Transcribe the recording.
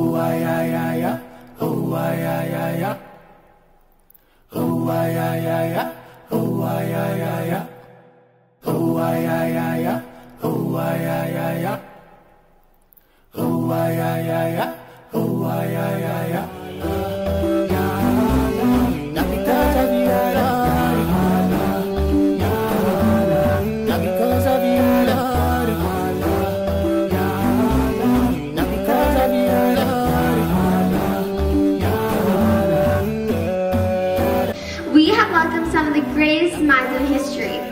Oh, ay, ay, ay, ay. Oh, ay, ay, ay, ay. Oh, ay, ay, ay, ay. Oh, ay, ay, ay, ay. Oh, ay, ay, ay, ay. Oh, ay, ay, ay, ay. Oh, ay, ay, ay, ay. Oh, ay, ay, ay, ay. We have welcomed some of the greatest minds in history.